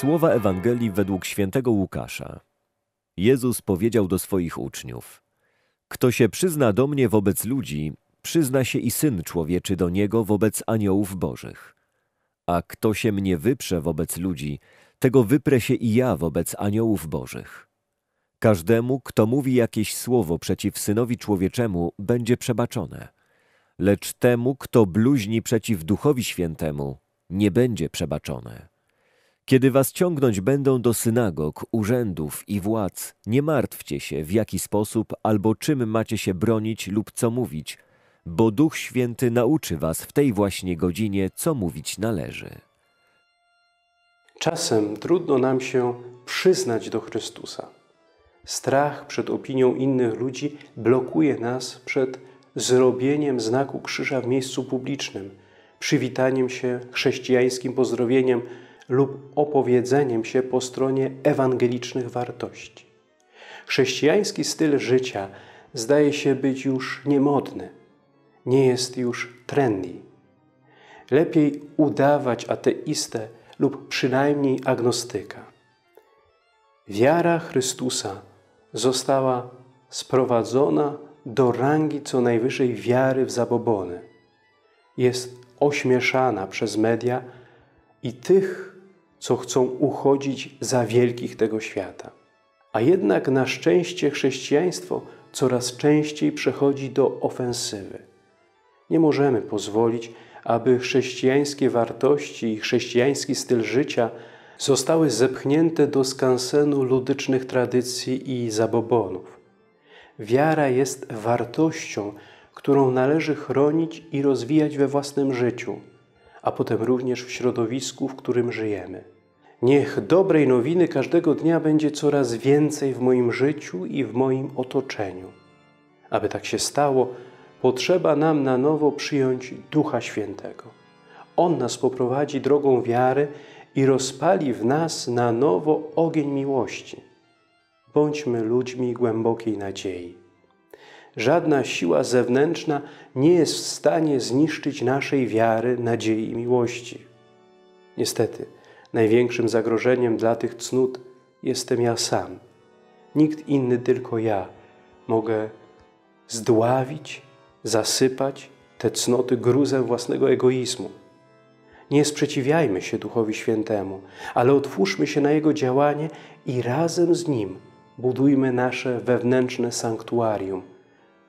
Słowa Ewangelii według świętego Łukasza. Jezus powiedział do swoich uczniów: Kto się przyzna do mnie wobec ludzi, przyzna się i syn człowieczy do niego wobec aniołów bożych. A kto się mnie wyprze wobec ludzi, tego wyprę się i ja wobec aniołów bożych. Każdemu, kto mówi jakieś słowo przeciw synowi człowieczemu, będzie przebaczone. Lecz temu, kto bluźni przeciw duchowi świętemu, nie będzie przebaczone. Kiedy was ciągnąć będą do synagog, urzędów i władz, nie martwcie się, w jaki sposób albo czym macie się bronić lub co mówić, bo Duch Święty nauczy was w tej właśnie godzinie, co mówić należy. Czasem trudno nam się przyznać do Chrystusa. Strach przed opinią innych ludzi blokuje nas przed zrobieniem znaku krzyża w miejscu publicznym, przywitaniem się chrześcijańskim pozdrowieniem lub opowiedzeniem się po stronie ewangelicznych wartości. Chrześcijański styl życia zdaje się być już niemodny, nie jest już trendy. Lepiej udawać ateistę lub przynajmniej agnostyka. Wiara Chrystusa została sprowadzona do rangi co najwyżej wiary w zabobony. Jest ośmieszana przez media i tych, co chcą uchodzić za wielkich tego świata. A jednak na szczęście chrześcijaństwo coraz częściej przechodzi do ofensywy. Nie możemy pozwolić, aby chrześcijańskie wartości i chrześcijański styl życia zostały zepchnięte do skansenu ludycznych tradycji i zabobonów. Wiara jest wartością, którą należy chronić i rozwijać we własnym życiu, a potem również w środowisku, w którym żyjemy. Niech dobrej nowiny każdego dnia będzie coraz więcej w moim życiu i w moim otoczeniu. Aby tak się stało, potrzeba nam na nowo przyjąć Ducha Świętego. On nas poprowadzi drogą wiary i rozpali w nas na nowo ogień miłości. Bądźmy ludźmi głębokiej nadziei. Żadna siła zewnętrzna nie jest w stanie zniszczyć naszej wiary, nadziei i miłości. Niestety, największym zagrożeniem dla tych cnót jestem ja sam. Nikt inny, tylko ja mogę zdławić, zasypać te cnoty gruzem własnego egoizmu. Nie sprzeciwiajmy się Duchowi Świętemu, ale otwórzmy się na Jego działanie i razem z Nim budujmy nasze wewnętrzne sanktuarium,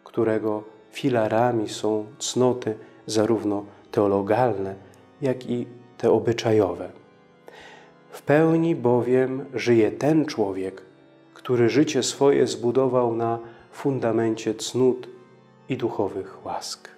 którego filarami są cnoty zarówno teologalne, jak i te obyczajowe. W pełni bowiem żyje ten człowiek, który życie swoje zbudował na fundamencie cnót i duchowych łask.